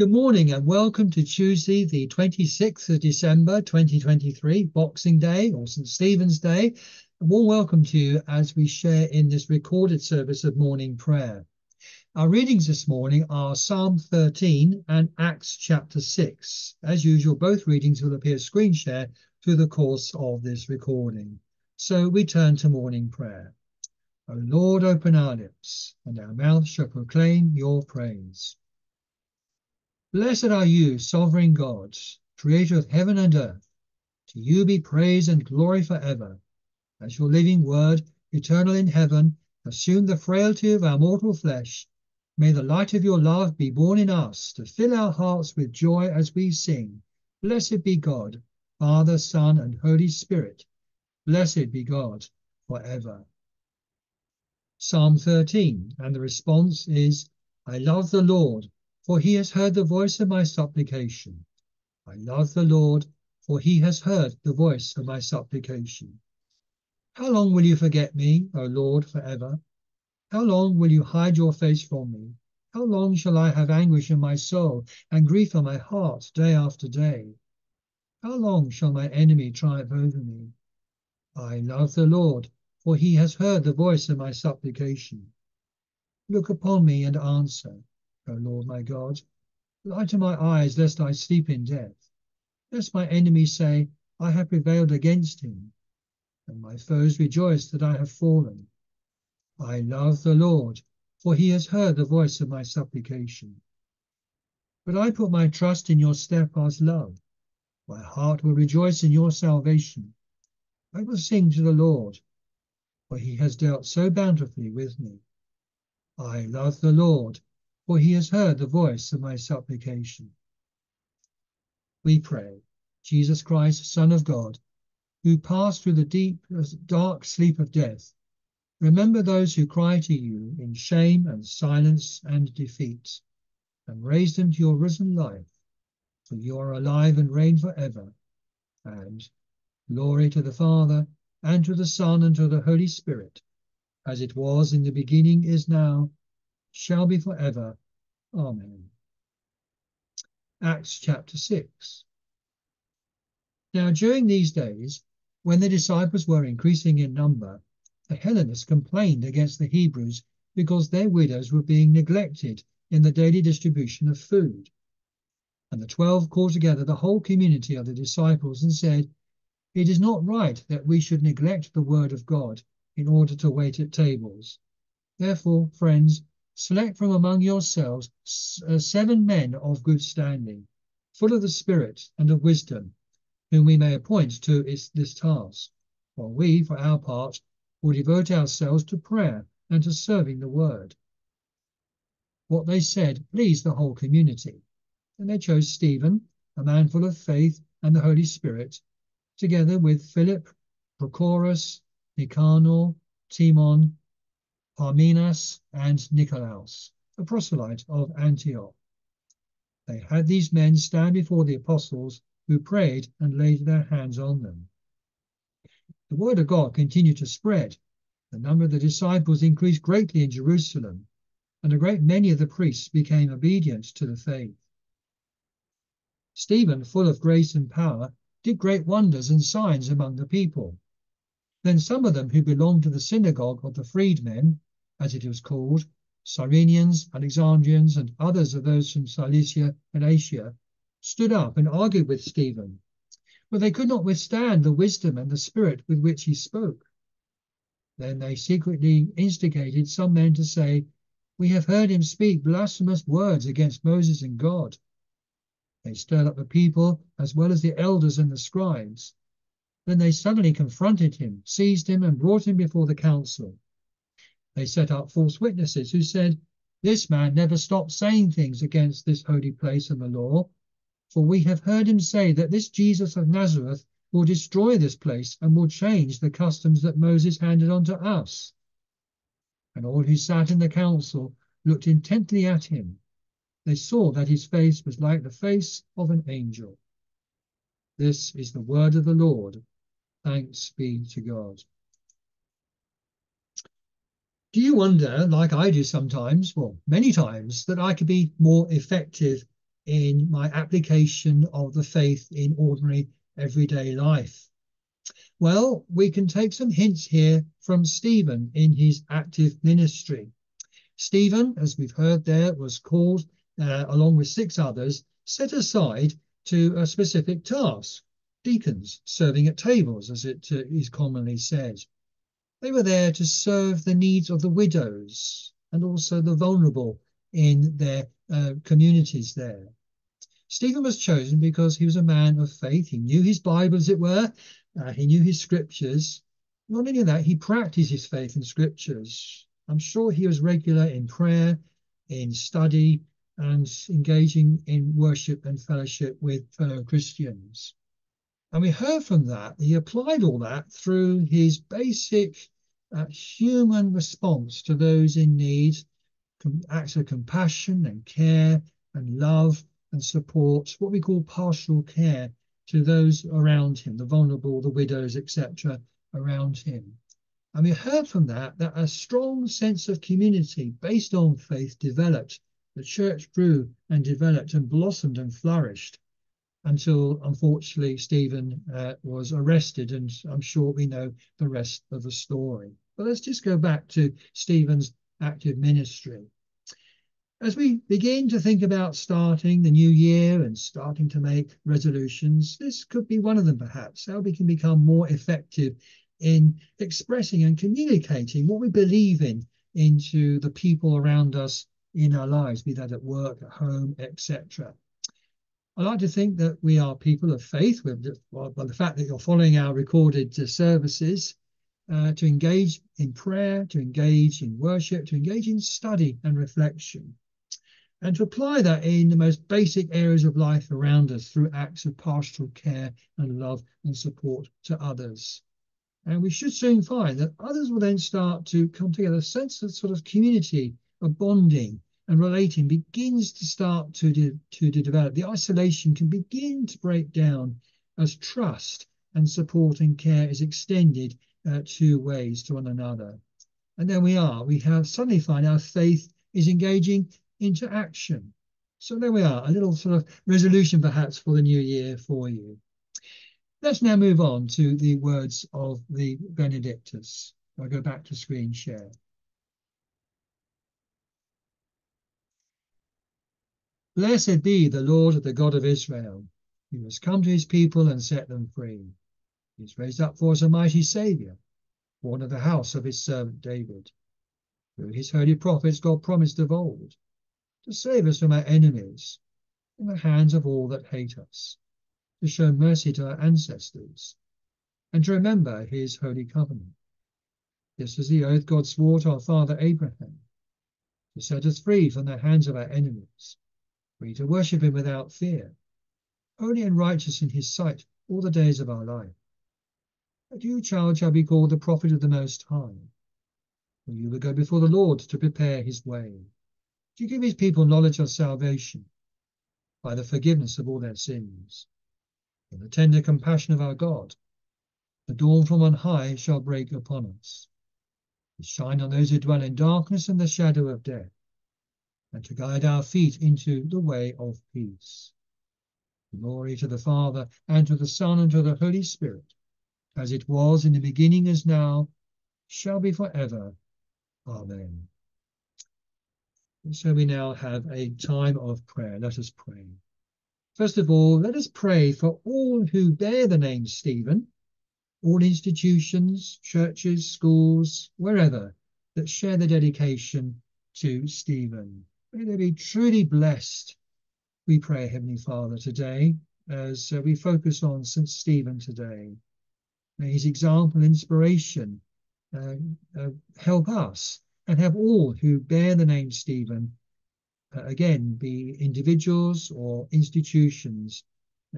Good morning and welcome to Tuesday, the 26th of December 2023, Boxing Day or St. Stephen's Day. A warm welcome to you as we share in this recorded service of morning prayer. Our readings this morning are Psalm 13 and Acts chapter 6. As usual, both readings will appear screen share through the course of this recording. So we turn to morning prayer. O Lord, open our lips, and our mouth shall proclaim your praise. Blessed are you, sovereign God, creator of heaven and earth. To you be praise and glory forever. As your living word, eternal in heaven, assumed the frailty of our mortal flesh, may the light of your love be born in us to fill our hearts with joy as we sing. Blessed be God, Father, Son, and Holy Spirit. Blessed be God forever. Psalm 13, and the response is, I love the Lord for he has heard the voice of my supplication. I love the Lord, for he has heard the voice of my supplication. How long will you forget me, O Lord, forever? How long will you hide your face from me? How long shall I have anguish in my soul and grief in my heart day after day? How long shall my enemy triumph over me? I love the Lord, for he has heard the voice of my supplication. Look upon me and answer. O Lord my God. Lighten my eyes, lest I sleep in death. Lest my enemies say, I have prevailed against him, and my foes rejoice that I have fallen. I love the Lord, for he has heard the voice of my supplication. But I put my trust in your steadfast love. My heart will rejoice in your salvation. I will sing to the Lord, for he has dealt so bountifully with me. I love the Lord, for he has heard the voice of my supplication. We pray, Jesus Christ, Son of God, who passed through the deep, dark sleep of death, remember those who cry to you in shame and silence and defeat, and raise them to your risen life, for you are alive and reign for ever. And glory to the Father, and to the Son, and to the Holy Spirit, as it was in the beginning, is now, shall be forever. Amen. Acts chapter 6. Now, during these days, when the disciples were increasing in number, the Hellenists complained against the Hebrews because their widows were being neglected in the daily distribution of food. And the twelve called together the whole community of the disciples and said, It is not right that we should neglect the word of God in order to wait at tables. Therefore, friends, Select from among yourselves uh, seven men of good standing, full of the Spirit and of wisdom, whom we may appoint to this task, while we, for our part, will devote ourselves to prayer and to serving the word. What they said pleased the whole community, and they chose Stephen, a man full of faith and the Holy Spirit, together with Philip, Prochorus, Nicanor, Timon, Parmenas and Nicolaus, a proselyte of Antioch. They had these men stand before the apostles, who prayed and laid their hands on them. The word of God continued to spread. The number of the disciples increased greatly in Jerusalem, and a great many of the priests became obedient to the faith. Stephen, full of grace and power, did great wonders and signs among the people. Then some of them who belonged to the synagogue of the freedmen as it was called, Cyrenians, Alexandrians, and others of those from Cilicia and Asia, stood up and argued with Stephen, but they could not withstand the wisdom and the spirit with which he spoke. Then they secretly instigated some men to say, We have heard him speak blasphemous words against Moses and God. They stirred up the people as well as the elders and the scribes. Then they suddenly confronted him, seized him, and brought him before the council. They set up false witnesses who said, This man never stopped saying things against this holy place and the law, for we have heard him say that this Jesus of Nazareth will destroy this place and will change the customs that Moses handed on to us. And all who sat in the council looked intently at him. They saw that his face was like the face of an angel. This is the word of the Lord. Thanks be to God. Do you wonder, like I do sometimes, well, many times, that I could be more effective in my application of the faith in ordinary everyday life? Well, we can take some hints here from Stephen in his active ministry. Stephen, as we've heard there, was called, uh, along with six others, set aside to a specific task deacons serving at tables, as it uh, is commonly said. They were there to serve the needs of the widows and also the vulnerable in their uh, communities there. Stephen was chosen because he was a man of faith. He knew his Bible, as it were, uh, he knew his scriptures. Not only that, he practiced his faith in scriptures. I'm sure he was regular in prayer, in study, and engaging in worship and fellowship with fellow Christians. And we heard from that he applied all that through his basic uh, human response to those in need, acts of compassion and care and love and support, what we call pastoral care to those around him, the vulnerable, the widows, etc., around him. And we heard from that that a strong sense of community based on faith developed. The church grew and developed and blossomed and flourished until, unfortunately, Stephen uh, was arrested. And I'm sure we know the rest of the story. But let's just go back to Stephen's active ministry. As we begin to think about starting the new year and starting to make resolutions, this could be one of them perhaps, how we can become more effective in expressing and communicating what we believe in into the people around us in our lives, be that at work, at home, etc. I like to think that we are people of faith, well, by the fact that you're following our recorded uh, services, uh, to engage in prayer, to engage in worship, to engage in study and reflection and to apply that in the most basic areas of life around us through acts of pastoral care and love and support to others. And we should soon find that others will then start to come together. A sense of sort of community, of bonding and relating begins to start to, de to, to develop. The isolation can begin to break down as trust and support and care is extended uh, two ways to one another. And then we are. We have suddenly find our faith is engaging into action. So there we are, a little sort of resolution perhaps for the new year for you. Let's now move on to the words of the Benedictus. I'll go back to screen share. Blessed be the Lord, the God of Israel. He has come to his people and set them free. He has raised up for us a mighty Saviour, born of the house of his servant David. Through his holy prophets God promised of old to save us from our enemies, from the hands of all that hate us, to show mercy to our ancestors, and to remember his holy covenant. This is the oath God swore to our father Abraham, to set us free from the hands of our enemies, free to worship him without fear, holy and righteous in his sight all the days of our life. But you, child, shall be called the prophet of the Most High, for you will go before the Lord to prepare his way to give his people knowledge of salvation by the forgiveness of all their sins. In the tender compassion of our God, the dawn from on high shall break upon us, to shine on those who dwell in darkness and the shadow of death, and to guide our feet into the way of peace. Glory to the Father, and to the Son, and to the Holy Spirit, as it was in the beginning, as now, shall be for ever. Amen. So we now have a time of prayer. Let us pray. First of all, let us pray for all who bear the name Stephen, all institutions, churches, schools, wherever, that share the dedication to Stephen. May they be truly blessed, we pray, Heavenly Father, today, as uh, we focus on St. Stephen today. May his example, and inspiration, uh, uh, help us and have all who bear the name Stephen, uh, again, be individuals or institutions,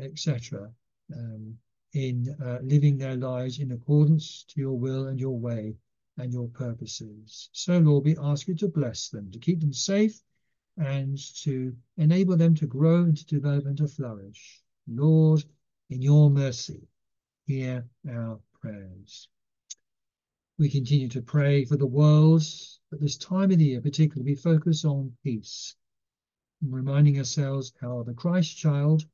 etc., um, in uh, living their lives in accordance to your will and your way and your purposes. So, Lord, we ask you to bless them, to keep them safe, and to enable them to grow and to develop and to flourish. Lord, in your mercy, hear our prayers. We continue to pray for the world at this time of the year, particularly, we focus on peace. reminding ourselves how the Christ child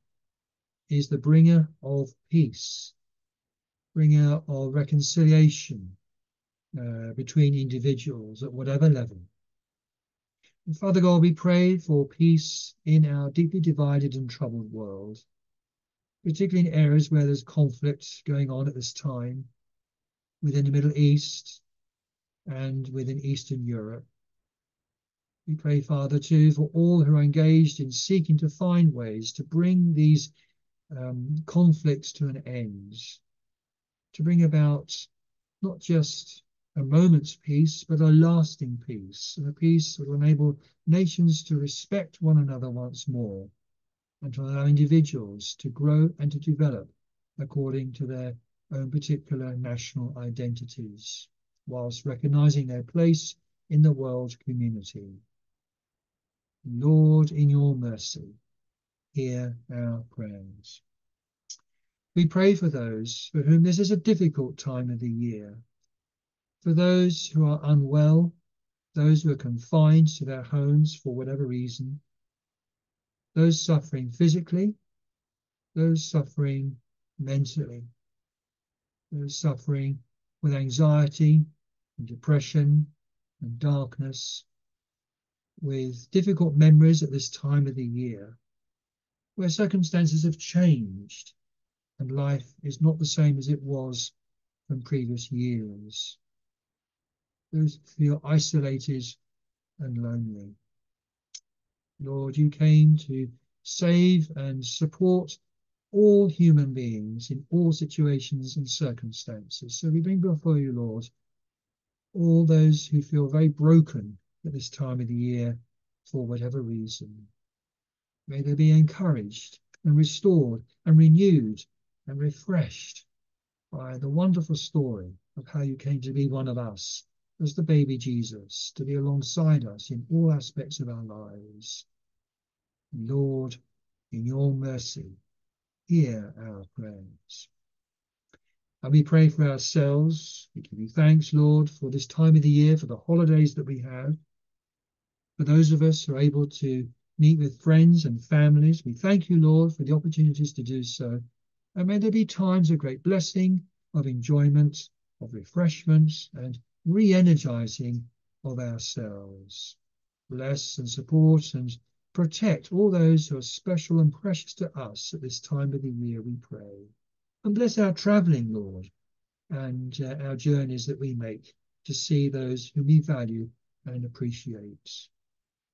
is the bringer of peace, bringer of reconciliation uh, between individuals at whatever level. Father God, we pray for peace in our deeply divided and troubled world, particularly in areas where there's conflict going on at this time within the Middle East and within Eastern Europe. We pray, Father, too, for all who are engaged in seeking to find ways to bring these um, conflicts to an end, to bring about not just a moment's peace, but a lasting peace, a peace that will enable nations to respect one another once more, and to allow individuals to grow and to develop according to their own particular national identities, whilst recognizing their place in the world community. Lord, in your mercy, hear our prayers. We pray for those for whom this is a difficult time of the year, for those who are unwell, those who are confined to their homes for whatever reason, those suffering physically, those suffering mentally, those suffering with anxiety and depression and darkness, with difficult memories at this time of the year, where circumstances have changed and life is not the same as it was from previous years. Those who feel isolated and lonely. Lord, you came to save and support all human beings in all situations and circumstances. So we bring before you, Lord, all those who feel very broken at this time of the year for whatever reason. May they be encouraged and restored and renewed and refreshed by the wonderful story of how you came to be one of us as the baby Jesus, to be alongside us in all aspects of our lives. Lord, in your mercy, hear our prayers. And we pray for ourselves. We give you thanks, Lord, for this time of the year, for the holidays that we have. For those of us who are able to meet with friends and families, we thank you, Lord, for the opportunities to do so. And may there be times of great blessing, of enjoyment, of refreshment, and re energizing of ourselves. Bless and support and protect all those who are special and precious to us at this time of the year, we pray. And bless our travelling, Lord, and uh, our journeys that we make to see those whom we value and appreciate.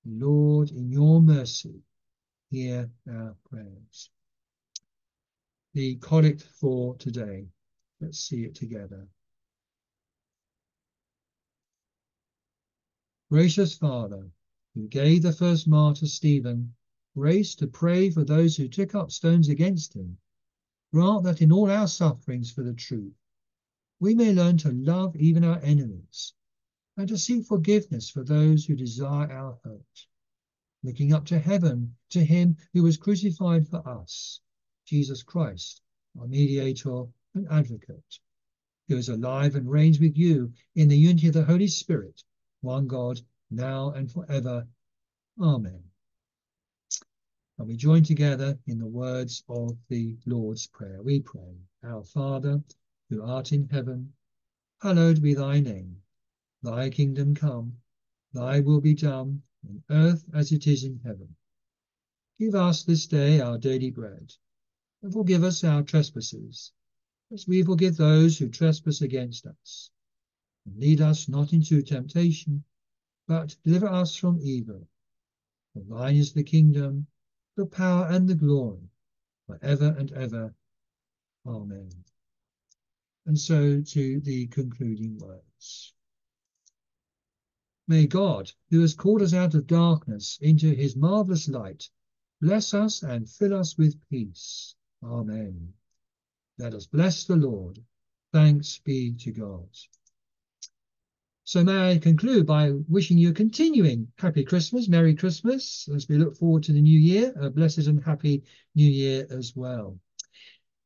Lord, in your mercy, hear our prayers the collect for today. Let's see it together. Gracious Father, who gave the first martyr Stephen grace to pray for those who took up stones against him, grant that in all our sufferings for the truth, we may learn to love even our enemies and to seek forgiveness for those who desire our hurt, looking up to heaven to him who was crucified for us Jesus Christ, our mediator and advocate, who is alive and reigns with you in the unity of the Holy Spirit, one God, now and forever. Amen. And we join together in the words of the Lord's Prayer. We pray, Our Father, who art in heaven, hallowed be thy name. Thy kingdom come, thy will be done, on earth as it is in heaven. Give us this day our daily bread and forgive us our trespasses, as we forgive those who trespass against us. Lead us not into temptation, but deliver us from evil. For thine is the kingdom, the power, and the glory, for ever and ever. Amen. And so to the concluding words. May God, who has called us out of darkness into his marvellous light, bless us and fill us with peace Amen. Let us bless the Lord. Thanks be to God. So may I conclude by wishing you a continuing happy Christmas, Merry Christmas, as we look forward to the new year, a blessed and happy new year as well.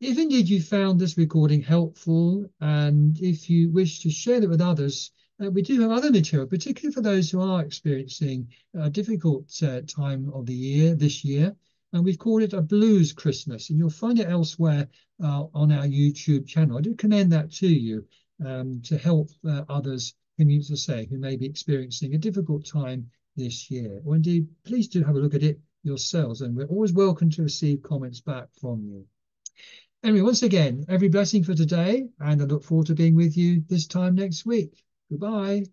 If indeed you found this recording helpful and if you wish to share it with others, uh, we do have other material, particularly for those who are experiencing a difficult uh, time of the year this year. And we've called it a blues Christmas, and you'll find it elsewhere uh, on our YouTube channel. I do commend that to you um, to help uh, others, whom you to say, who may be experiencing a difficult time this year. Or indeed, please do have a look at it yourselves, and we're always welcome to receive comments back from you. Anyway, once again, every blessing for today, and I look forward to being with you this time next week. Goodbye.